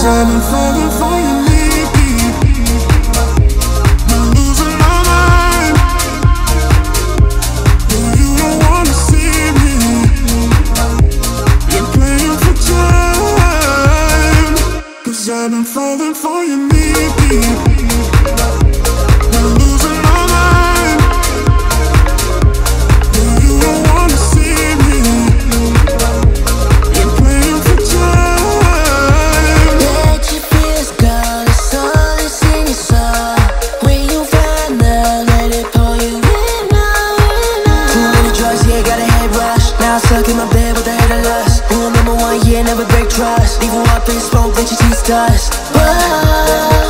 Been falling for you deep I'm losing my mind. But you don't wanna see me. You're playing for time. Cause I've been falling for you knee Stuck in my bed with a head of lust Rule number one, yeah, never break trust. Even while I smoke, let you sees dust But